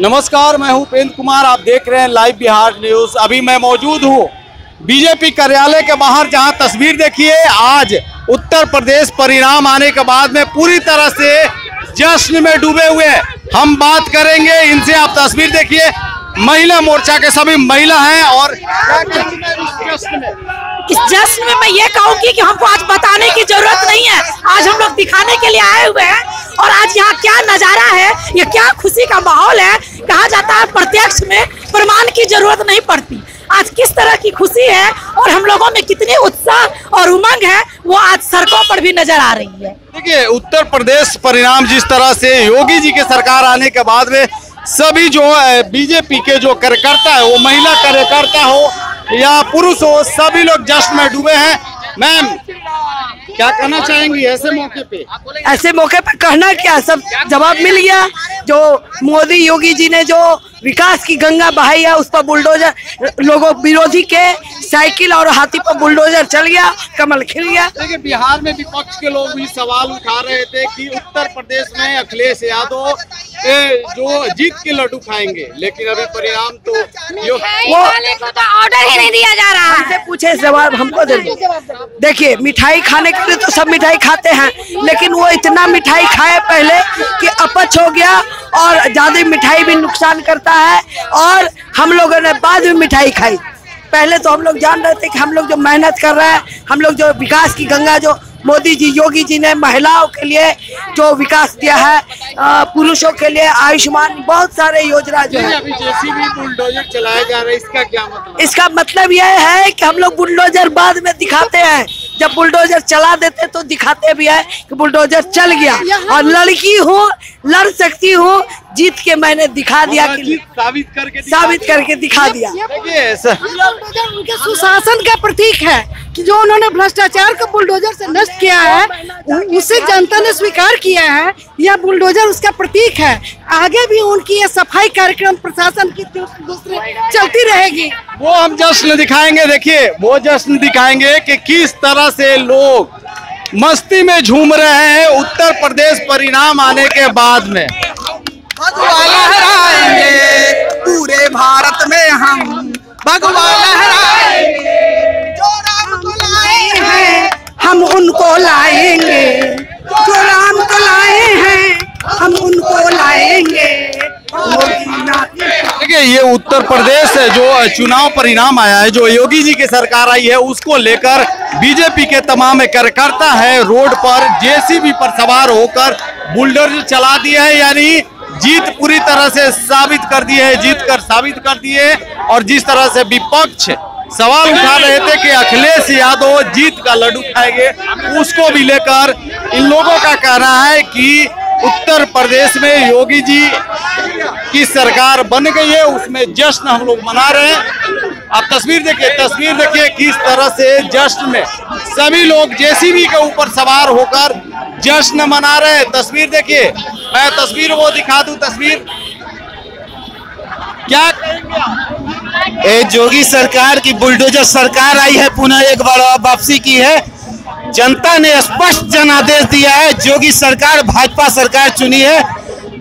नमस्कार, मैं हूँ उपेंद्र कुमार। आप देख रहे हैं लाइव बिहार न्यूज़। अभी मैं मौजूद हूँ बीजेपी कार्यालय के बाहर, जहाँ तस्वीर देखिए, आज उत्तर प्रदेश परिणाम आने के बाद में पूरी तरह से जश्न में डूबे हुए हम बात करेंगे, इनसे आप तस्वीर देखिए। महिला मोर्चा के सभी महिला हैं और इस जश्न में? मैं ये कहूँगी कि हमको आज बताने की ज़रूरत नहीं है आज हम लोग दिखाने के लिए आए हुए हैं और आज यहाँ क्या नज़ारा है ये क्या खुशी का माहौल है कहा जाता है प्रत्यक्ष में प्रमाण की ज़रूरत नहीं पड़ती आज किस तरह की खुशी है और हम लोगों में कितनी उत्साह और उमंग है वो आज सड़कों पर भी नज़र आ रही है देखिए उत्तर प्रदेश परिणाम जिस तरह से योगी जी के सरकार आने के बाद में सभी जो है, बीजेपी के जो कार्यकर्ता है, वो महिला कार्यकर्ता हो या पुरुष हो, सभी लोग जश्न में डूबे हैं। मैम क्या कहना चाहेंगी ऐसे मौके पे? ऐसे मौके पे कहना क्या? सब जवाब मिल गया। जो मोदी योगी जी ने जो विकास की गंगा बहाई है, उस पर बुलडोजर, लोगों, विरोधी के साइकिल और हाथी पर बुलडोजर चल गया कमल खिल गया। देखिए बिहार में विपक्ष के लोग भी सवाल उठा रहे थे कि उत्तर प्रदेश में अखिलेश यादव जो जीत के लड्डू खाएँगे। लेकिन अभी परिणाम तो यो, वो वाले को तो ऑर्डर ही नहीं दिया जा रहा है। हमसे पूछे जवाब हमको दे दो। देखिए मिठाई खाने के लिए तो सब मिठाई खाते हैं लेकिन वो इतना मिठाई खाए पहले कि अपच हो गया और ज़्यादा मिठाई भी नुकसान करता है और हम लोगों ने बाद में मिठाई खाई। पहले तो हम लोग जान रहे थे कि हम लोग जो मेहनत कर रहे हैं हम लोग जो विकास की गंगा जो मोदी जी योगी जी ने महिलाओं के लिए जो विकास दिया है पुरुषों के लिए आयुष्मान बहुत सारे योजना जो है। बुलडोजर चलाया जा रहा है इसका क्या मतलब? इसका मतलब यह है कि हम लोग बुलडोजर बाद में दिखाते हैं। जब बुलडोजर चला देते तो दिखाते भी है कि बुलडोजर चल गया। और लड़की हूँ लड़ सकती हूँ जीत के मैंने दिखा दिया कि साबित करके दिखा साबित दिया। करके दिखा दिया। देखिए सर बुलडोजर उनके सुशासन का प्रतीक है। कि जो उन्होंने भ्रष्टाचार को बुलडोजर से नष्ट किया है उसे जनता ने स्वीकार किया है यह बुलडोजर उसका प्रतीक है। आगे भी उनकी ये सफ़ाई कार्यक्रम प्रशासन की दूसरे चलती रहेगी। वो हम जश्न दिखाएँगे देखिए वो जश्न दिखाएँगे कि किस तरह से लोग मस्ती में झूम रहे हैं उत्तर प्रदेश परिणाम आने के बाद में। भगवा लहराएँगे पूरे भारत में हम भगवा लहराएँगे। लाए हैं, हम उनको लाएँगे। जो राम को लाए हैं, हम उनको लाएँगे। ये उत्तर प्रदेश से जो चुनाव परिणाम आया है, जो योगी जी की सरकार आई है, उसको लेकर बीजेपी के तमाम कार्यकर्ता है, रोड पर जेसीबी पर सवार होकर बुलडोजर चला दिए है, यानी जीत पूरी तरह से साबित कर दिए है जीत कर साबित कर दिए और जिस तरह से विपक्ष सवाल उठा रहे थे कि अखिलेश यादव जीत का लड्डू खाएँगे उसको भी लेकर इन लोगों का कहना है कि उत्तर प्रदेश में योगी जी की सरकार बन गई है, उसमें जश्न हम लोग मना रहे हैं। आप तस्वीर देखिए तस्वीर देखिए किस तरह से जश्न में सभी लोग जेसीबी के ऊपर सवार होकर जश्न मना रहे हैं। तस्वीर देखिए, मैं तस्वीर वो दिखा दूँ, तस्वीर। क्या? कहेंगे जोगी सरकार की बुलडोजर सरकार आई है, पुनः एक बार वापसी की है। जनता ने स्पष्ट जनादेश दिया है, जोगी सरकार भाजपा सरकार चुनी है।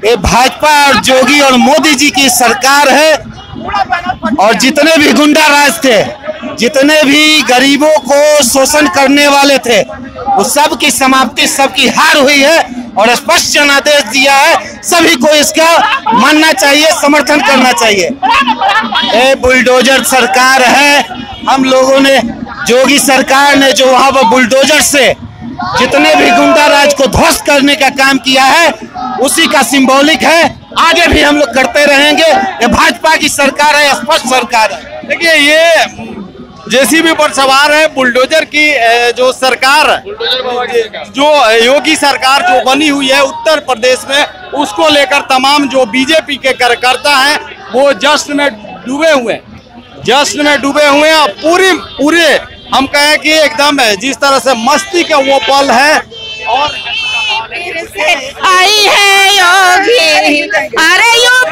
ये भाजपा और जोगी और मोदी जी की सरकार है, और जितने भी गुंडा राज थे, जितने भी गरीबों को शोषण करने वाले थे, वो सब की समाप्ति सबकी हार हुई है। और स्पष्ट जनादेश दिया है। सभी को इसका मानना चाहिए, समर्थन करना चाहिए। ये बुलडोजर सरकार है। हम लोगों ने, जोगी सरकार ने जो वहाँ पर बुलडोजर से जितने भी गुंडा राज को ध्वस्त करने का काम किया है, उसी का सिंबॉलिक है। आगे भी हम लोग करते रहेंगे। ये भाजपा की सरकार है, स्पष्ट सरकार है। देखिए, ये जेसीबी पर सवार है, बुलडोजर की जो सरकार, जो योगी सरकार जो बनी हुई है उत्तर प्रदेश में, उसको लेकर तमाम जो बीजेपी के कार्यकर्ता हैं, वो जश्न में डूबे हुए हैं। जश्न में डूबे हुए हैं। और पूरी, पूरे, हम कहें कि एकदम है जिस तरह से मस्ती का वो पल है, और आई है योगी। अरे यूपी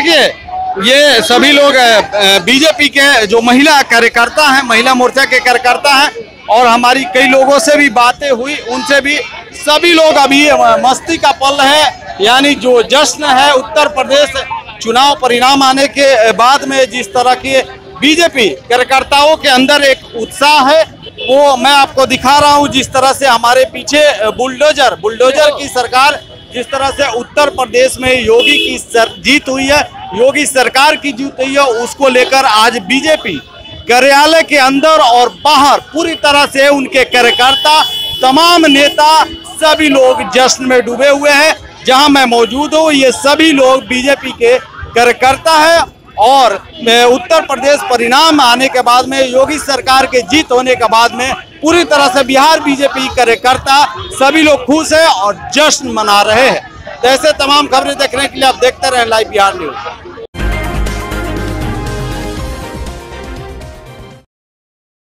देखिए, ये सभी लोग बीजेपी के जो महिला कार्यकर्ता हैं, महिला मोर्चा के कार्यकर्ता हैं, और हमारी कई लोगों से भी बातें हुई, उनसे भी सभी लोग अभी मस्ती का पल है, यानी जो जश्न है, उत्तर प्रदेश चुनाव परिणाम आने के बाद में जिस तरह की बीजेपी कार्यकर्ताओं के अंदर एक उत्साह है, वो मैं आपको दिखा रहा हूँ, जिस तरह से हमारे पीछे बुलडोजर बुलडोजर की सरकार जिस तरह से उत्तर प्रदेश में योगी की सर, जीत हुई है योगी सरकार की जीत हुई है उसको लेकर आज बीजेपी कार्यालय के अंदर और बाहर पूरी तरह से उनके कार्यकर्ता तमाम नेता सभी लोग जश्न में डूबे हुए हैं। जहाँ मैं मौजूद हूँ ये सभी लोग बीजेपी के कार्यकर्ता है और उत्तर प्रदेश परिणाम आने के बाद में योगी सरकार के जीत होने के बाद में पूरी तरह से बिहार बीजेपी कार्यकर्ता सभी लोग खुश है और जश्न मना रहे हैं। तो ऐसे तमाम खबरें देखने के लिए आप देखते रहे लाइव बिहार न्यूज़।